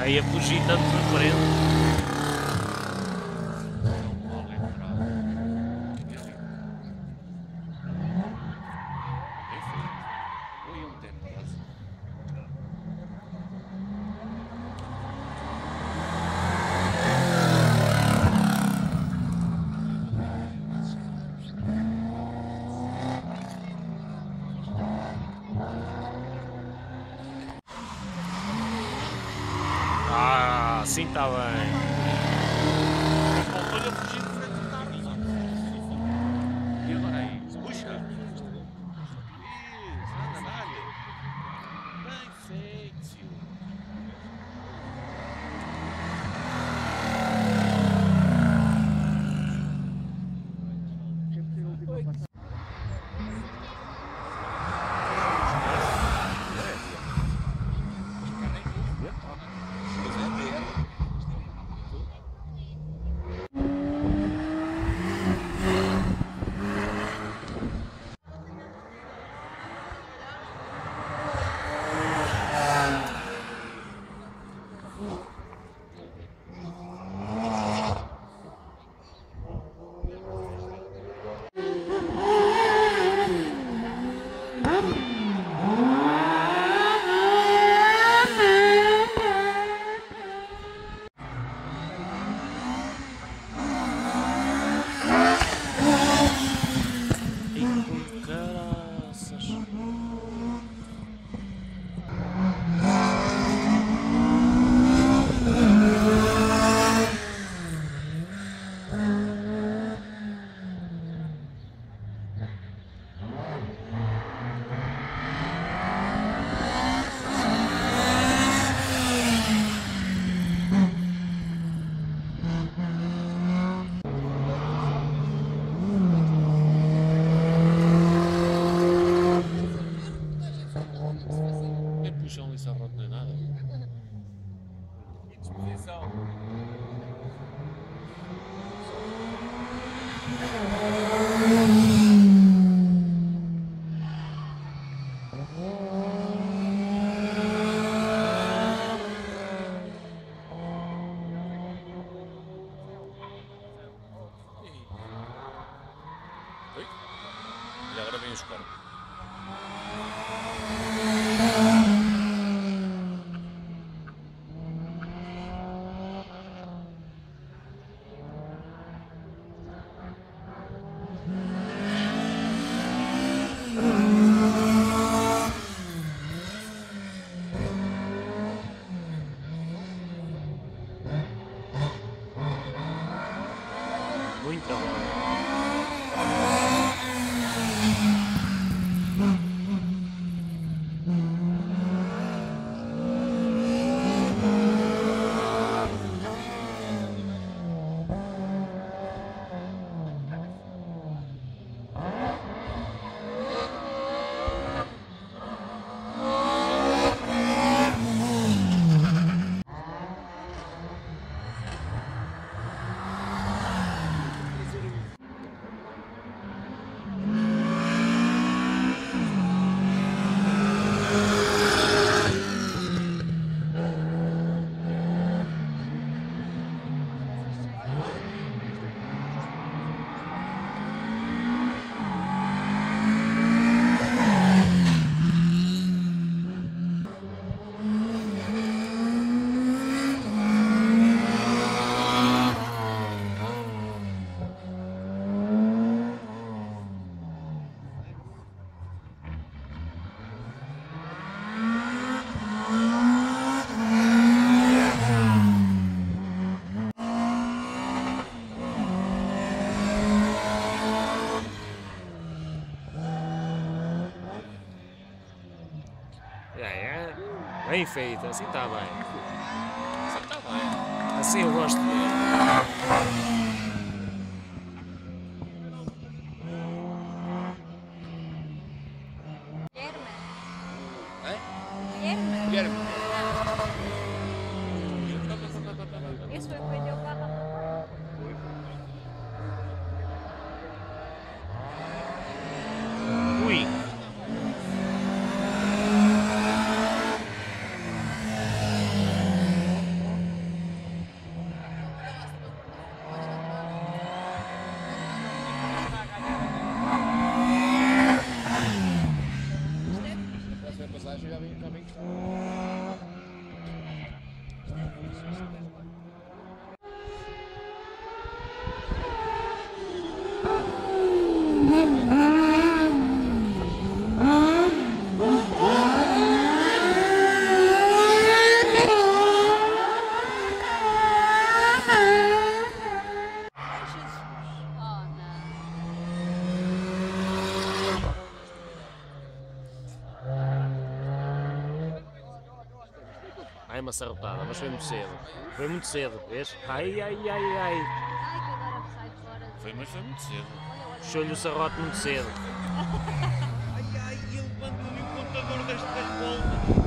Aí a fugir tanto na frente. Assim está bem. Oi. E agora vem os corpos. Bem feito, assim está bem. Assim está bem. Assim eu gosto dele. Ai, uma sarrotada, mas foi muito cedo. Foi muito cedo, vês? Ai, ai, ai, ai. Ai, que agora sai fora. Foi, mas foi muito cedo. Puxou-lhe o sarrote muito cedo. Ai, ai, ele mandou-lhe o contador das, das voltas.